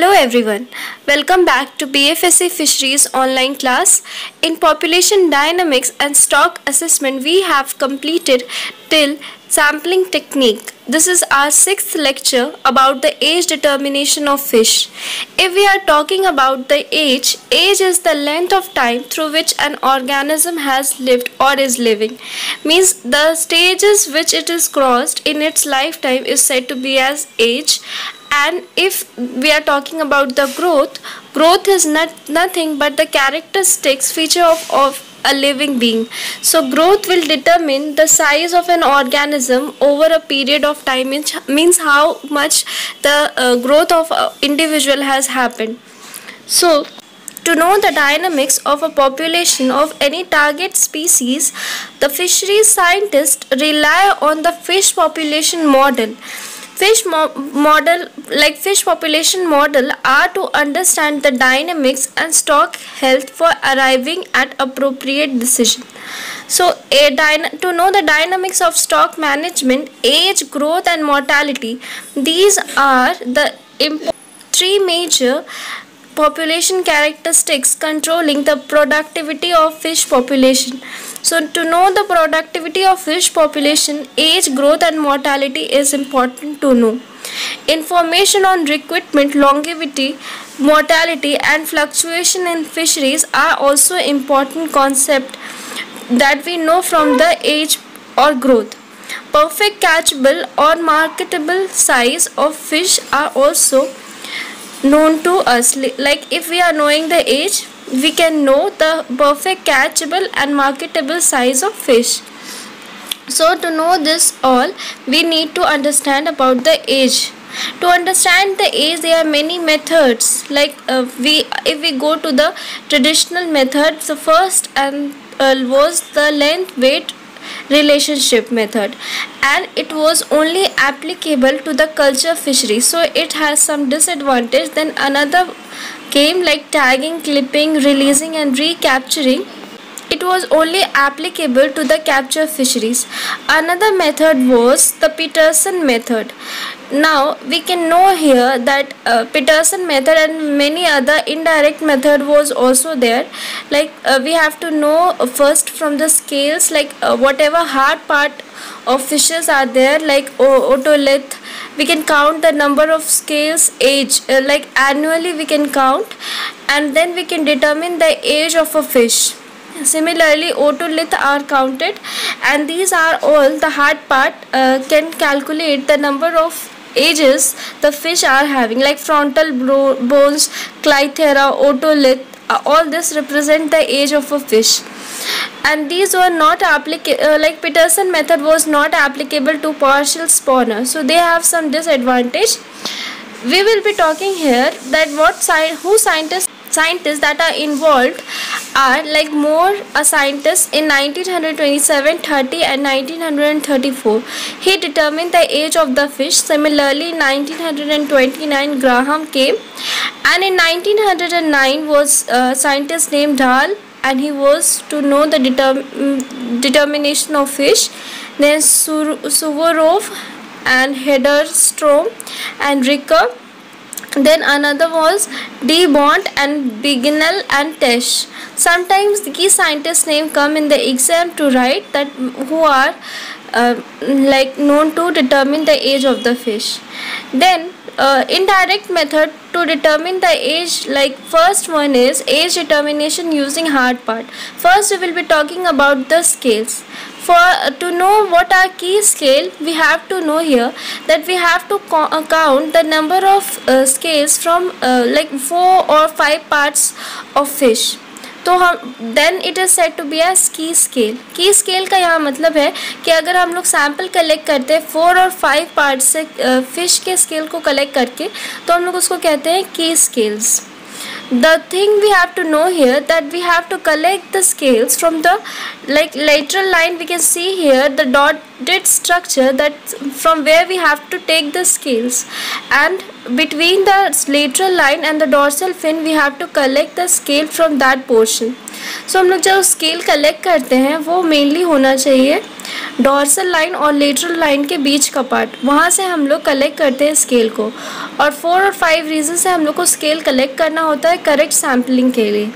Hello everyone, welcome back to BFSC Fisheries online class. In population dynamics and stock assessment, we have completed till sampling technique. This is our sixth lecture about the age determination of fish. If we are talking about the age, age is the length of time through which an organism has lived or is living. Means the stages which it is crossed in its lifetime is said to be as age and if we are talking about the growth growth is not nothing but the characteristics feature of, of a living being. So growth will determine the size of an organism over a period of time which means how much the uh, growth of individual has happened. So to know the dynamics of a population of any target species, the fisheries scientists rely on the fish population model fish mo model like fish population model are to understand the dynamics and stock health for arriving at appropriate decision. So to know the dynamics of stock management age growth and mortality these are the three major population characteristics controlling the productivity of fish population so to know the productivity of fish population, age, growth and mortality is important to know. Information on recruitment, longevity, mortality and fluctuation in fisheries are also important concept that we know from the age or growth. Perfect catchable or marketable size of fish are also known to us like if we are knowing the age we can know the perfect catchable and marketable size of fish. So to know this all, we need to understand about the age. To understand the age, there are many methods. Like uh, we, if we go to the traditional method, the first and uh, was the length weight relationship method and it was only applicable to the culture fishery so it has some disadvantage then another came like tagging clipping releasing and recapturing it was only applicable to the capture fisheries. Another method was the Petersen method. Now we can know here that uh, Petersen method and many other indirect method was also there. Like uh, we have to know first from the scales like uh, whatever hard part of fishes are there like otolith we can count the number of scales age uh, like annuli we can count and then we can determine the age of a fish. Similarly, otolith are counted and these are all the hard part uh, can calculate the number of ages the fish are having like frontal bones, cleithra, otolith uh, all this represent the age of a fish and these were not applicable uh, like Petersen method was not applicable to partial spawner. So they have some disadvantage. We will be talking here that what sci who scientists scientists that are involved are like more a scientist in 1927 30 and 1934 he determined the age of the fish. Similarly in 1929 graham came. And in 1909 was a scientist named Dahl and he was to know the determ determination of fish then Sur Suvorov and Hederstrom and Ricker then another was D. Bond and Bagenal and Tesch. Sometimes these scientists' name come in the exam to write that who are uh, like known to determine the age of the fish. Then uh, indirect method to determine the age like first one is age determination using hard part. First we will be talking about the scales for uh, to know what are key scale we have to know here that we have to uh, count the number of uh, scales from uh, like four or five parts of fish तो हम then it is set to be S की scale की scale का यहाँ मतलब है कि अगर हम लोग सैंपल कलेक्ट करते हैं फोर और फाइव पार्ट से फ़िश के स्केल को कलेक्ट करके तो हम लोग उसको कहते हैं की scales the thing we have to know here that we have to collect the scales from the like lateral line we can see here the dotted structure that from where we have to take the scales and between the lateral line and the dorsal fin we have to collect the scale from that portion so, हम लोग जब scale collect करते हैं वो mainly होना चाहिए dorsal line और lateral line के बीच का part वहाँ से हम लोग collect करते हैं scale को और four और five रीज़न से हम लोग को scale collect करना होता है correct sampling के लिए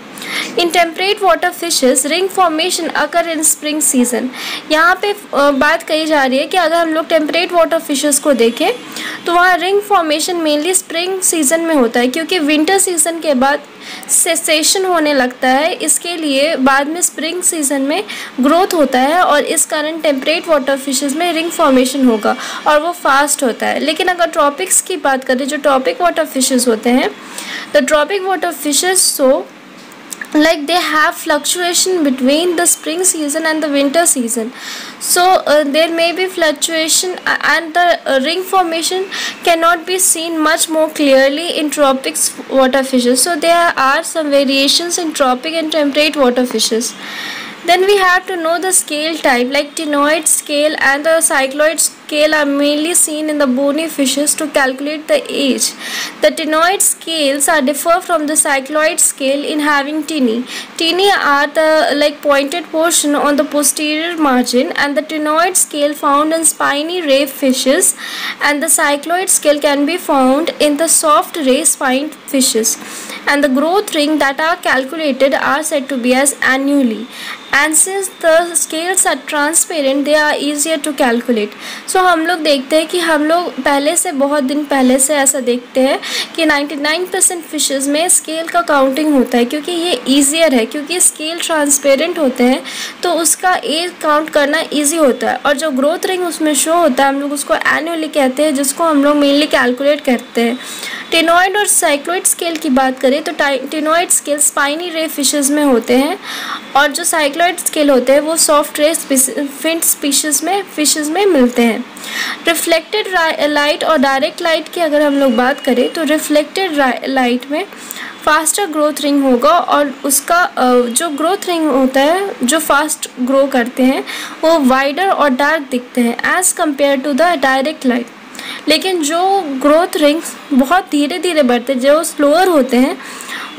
in temperate water fishes ring formation occur in spring season यहाँ पे बात कही जा रही है कि अगर हम लोग टेम्परेट वाटर फिशेज को देखें तो वहाँ ring formation mainly spring season में होता है, क्योंकि विंटर सीज़न के बाद सेसेशन होने लगता है। इसके लिए बाद में स्प्रिंग सीज़न में ग्रोथ होता है और इस कारण टेम्परेट वाटर फिशेज में रिंग फॉर्मेशन होगा और वो फास्ट होता है। लेकिन अगर ट्रॉपिक्स की बात करें, जो ट्रॉपिक वाटर फिशेज होते हैं तो tropic water fishes so like they have fluctuation between the spring season and the winter season. So uh, there may be fluctuation and the uh, ring formation cannot be seen much more clearly in tropics water fishes so there are some variations in tropic and temperate water fishes then we have to know the scale type like ctenoid scale and the cycloid scale are mainly seen in the bony fishes to calculate the age. The ctenoid scales are differ from the cycloid scale in having tinea. Tinea are the like pointed portion on the posterior margin and the ctenoid scale found in spiny ray fishes and the cycloid scale can be found in the soft ray spined fishes and the growth ring that are calculated are said to be as annuli and since the scales are transparent, they are easier to calculate. So, हम लोग देखते हैं कि हम लोग पहले से, बहुत दिन पहले से ऐसा देखते हैं कि 99 परसेंट फिशेज़ में स्केल का काउंटिंग होता है, क्योंकि ये ईजियर है, क्योंकि स्केल ट्रांसपेरेंट होते हैं तो उसका एज काउंट करना ईजी होता है। और जो ग्रोथ रिंग उसमें शो होता है, हम लोग उसको एनुअली कहते हैं, जिसको हम लोग मेनली कैलकुलेट करते हैं। टेनॉइड और साइक्लोइड स्केल की बात करें तो ctenoid scale spiny ray fishes में होते हैं और जो साइक्लोइड स्केल होते हैं, वो सॉफ्ट रे फिंट स्पीशीज़ में फिशेज़ में मिलते हैं। रिफ्लेक्टेड लाइट और डायरेक्ट लाइट की अगर हम लोग बात करें तो रिफ्लेक्टेड लाइट में फास्टर ग्रोथ रिंग होगा और उसका जो ग्रोथ रिंग होता है, जो फास्ट ग्रो करते हैं, वो वाइडर और डार्क दिखते हैं as compare to the direct light लेकिन जो ग्रोथ रिंग्स बहुत धीरे धीरे बढ़ते, जो स्लोअर होते हैं,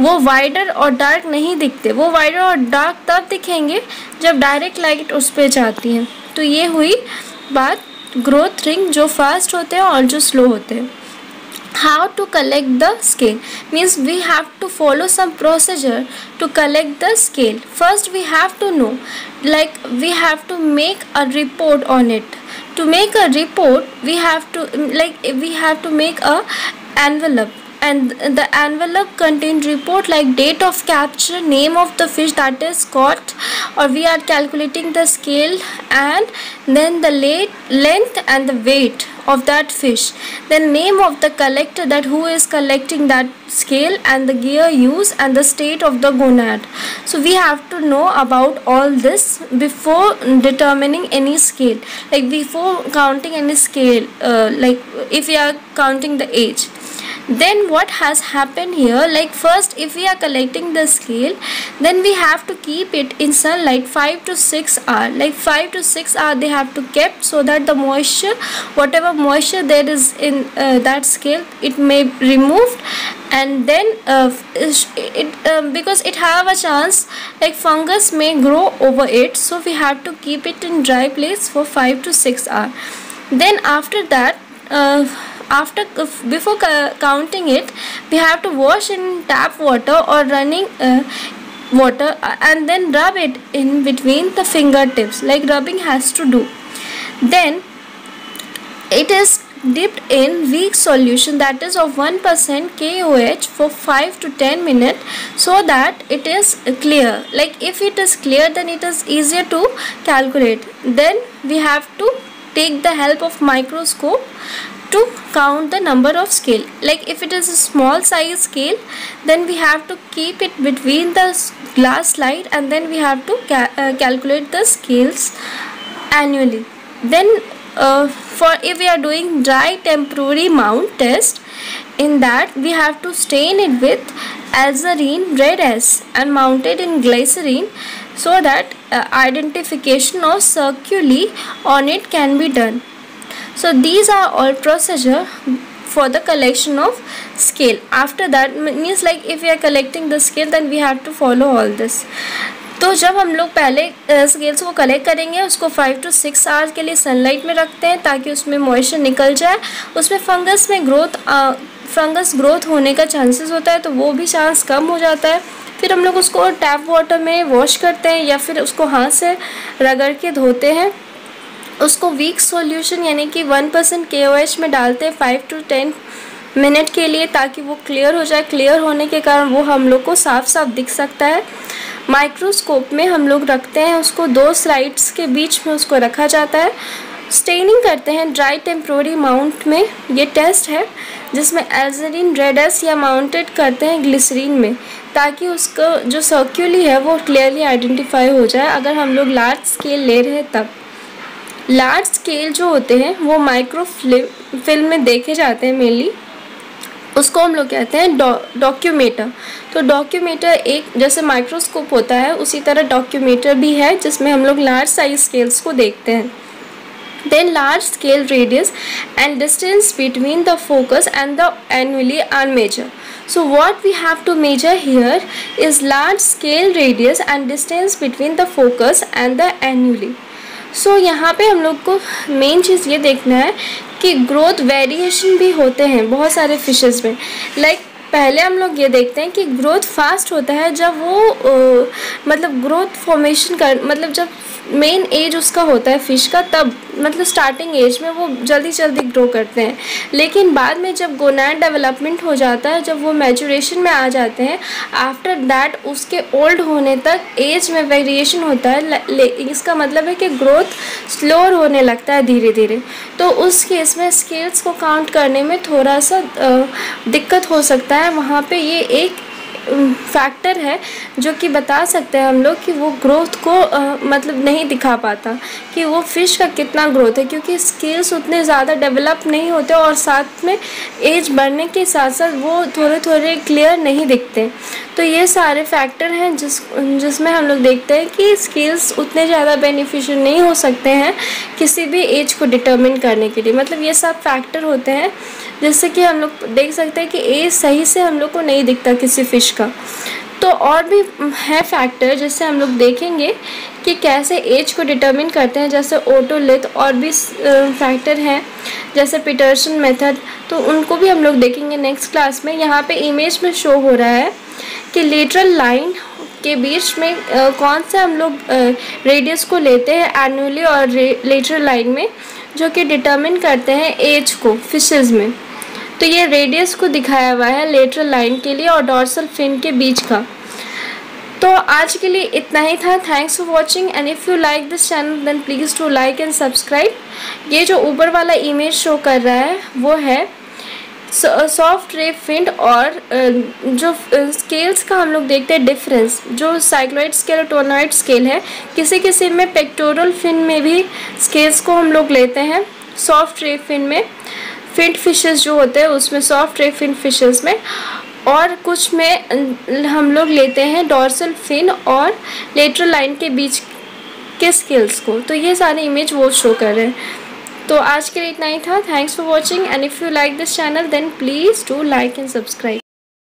वो वाइडर और डार्क नहीं दिखते। वो वाइडर और डार्क तब दिखेंगे जब डायरेक्ट लाइट उस पर जाती है। तो ये हुई बात ग्रोथ रिंग जो फास्ट होते हैं और जो स्लो होते हैं। How to collect the scale means we have to follow some procedure to collect the scale first we have to know like we have to make a report on it to make a report we have to like we have to make a envelope and the envelope contained report like date of capture name of the fish that is caught or we are calculating the scale and then the length and the weight of that fish. Then name of the collector that who is collecting that scale and the gear used and the state of the gonad. So we have to know about all this before determining any scale. Like before counting any scale uh, like if we are counting the age then what has happened here? Like first if we are collecting the scale then we have to keep it in sunlight 5 to 6 hour like 5 to 6 hour they have to kept so that the moisture whatever moisture there is in uh, that scale it may removed. And then uh, it um, because it have a chance like fungus may grow over it so we have to keep it in dry place for 5 to 6 hour then after that uh, after before counting it we have to wash in tap water or running uh, water uh, and then rub it in between the fingertips like rubbing has to do. Then it is dipped in weak solution that is of 1% KOH for 5 to 10 minutes so that it is clear. Like if it is clear then it is easier to calculate. Then we have to take the help of microscope to count the number of scale. Like if it is a small size scale then we have to keep it between the glass slide and then we have to ca uh, calculate the scales annuli. Then uh, for if we are doing dry temporary mount test in that we have to stain it with alizarin red S and mount it in glycerine so that uh, identification of circuli on it can be done so, these are all procedure for the collection of scale. After that means like if we are collecting the scale, then we have to follow all this. तो जब हम लोग पहले scales को collect करेंगे, उसको five to six hours के लिए सनलाइट में रखते हैं ताकि उसमें मॉइस्चर निकल जाए। उसमें फंगस में ग्रोथ फंगस ग्रोथ होने का चांसेस होता है तो वो भी चांस कम हो जाता है। फिर हम लोग उसको टैप वाटर में वॉश करते हैं या फिर उसको हाथ से रगड़ के धोते हैं। उसको वीक सॉल्यूशन यानी कि वन परसेंट के में डालते हैं फाइव टू टेन मिनट के लिए ताकि वो क्लियर हो जाए। क्लियर होने के कारण वो हम लोग को साफ़ साफ़ दिख सकता है। माइक्रोस्कोप में हम लोग रखते हैं, उसको दो स्लाइड्स के बीच में उसको रखा जाता है। स्टेनिंग करते हैं ड्राई टेम्प्रोरी माउंट में। ये टेस्ट है, जिसमें एल्जरीन रेडस या माउंटेड करते हैं ग्लिसरीन में, ताकि उसका जो सर्क्यूली है वो क्लियरली आइडेंटिफाई हो जाए। अगर हम लोग लार्ज स्केल ले रहे हैं तब। लार्ज स्केल जो होते हैं, वो माइक्रो फ़िल्म में देखे जाते हैं मेनली उसको हम लोग कहते हैं डॉक्यूमेटर तो डॉक्यूमेटर एक जैसे माइक्रोस्कोप होता है, उसी तरह डॉक्यूमेटर भी है, जिसमें हम लोग लार्ज साइज़ स्केल्स को देखते हैं। Then large scale radius and distance between the focus and the annuli are measure so what we have to measure here is large scale radius and distance between the focus and the annuli so so, यहाँ पे हम लोग को main चीज़ ये देखना है कि growth variation भी होते हैं बहुत सारे फिशेस में। लाइक like, पहले हम लोग ये देखते हैं कि ग्रोथ फास्ट होता है जब वो ओ, मतलब ग्रोथ फॉर्मेशन कर मतलब जब मेन एज उसका होता है फ़िश का, तब मतलब स्टार्टिंग एज में वो जल्दी जल्दी ग्रो करते हैं। लेकिन बाद में जब गोनैड डेवलपमेंट हो जाता है, जब वो मैचुरेशन में आ जाते हैं आफ्टर दैट उसके ओल्ड होने तक एज में वेरिएशन होता है इसका मतलब है कि ग्रोथ स्लोअर होने लगता है धीरे धीरे तो उस केस में स्केल्स को काउंट करने में थोड़ा सा दिक्कत हो सकता है। वहाँ पर ये एक फैक्टर है जो कि बता सकते हैं हम लोग कि वो ग्रोथ को आ, मतलब नहीं दिखा पाता कि वो फ़िश का कितना ग्रोथ है क्योंकि स्किल्स उतने ज़्यादा डेवलप नहीं होते और साथ में एज बढ़ने के साथ साथ वो थोड़े थोड़े क्लियर नहीं दिखते। तो ये सारे फैक्टर हैं जिस जिसमें हम लोग देखते हैं कि स्किल्स उतने ज़्यादा बेनिफिशियल नहीं हो सकते हैं किसी भी एज को डिटर्मिन करने के लिए। मतलब ये सब फैक्टर होते हैं जिससे कि हम लोग देख सकते हैं कि एज सही से हम लोग को नहीं दिखता किसी फ़िश का। तो और भी है फैक्टर जिससे हम लोग देखेंगे कि कैसे एज को डिटरमिन करते हैं, जैसे ओटोलिथ और भी फैक्टर हैं, जैसे पीटरसन मेथड तो उनको भी हम लोग देखेंगे नेक्स्ट क्लास में। यहाँ पे इमेज में शो हो रहा है कि लेटरल लाइन के बीच में कौन से हम लोग रेडियस को लेते हैं एनुअली और लेटरल लाइन में, जो कि डिटर्मिन करते हैं एज को फिशेज़ में। तो ये रेडियस को दिखाया हुआ है लेटरल लाइन के लिए और डॉर्सल फिन के बीच का। तो आज के लिए इतना ही था। Thanks for watching and if you like this channel then please to like and subscribe ये जो ऊपर वाला इमेज शो कर रहा है, वो है सॉफ्ट रे फिंड और जो स्केल्स का हम लोग देखते हैं डिफरेंस जो साइक्लोइड स्केल और टोनोइड स्केल है किसी किसी में पेक्टोरल फिन में भी स्केल्स को हम लोग लेते हैं सॉफ्ट रे फिन में। फिंट फिशेस जो होते हैं, उसमें सॉफ्ट रे फिन फिशेस में और कुछ में, हम लोग लेते हैं डॉर्सल फिन और लेटरल लाइन के बीच के स्किल्स को। तो ये सारे इमेज वो शो कर रहे हैं। तो आज के लिए इतना ही था। Thanks for watching and if you like this channel then please do like and subscribe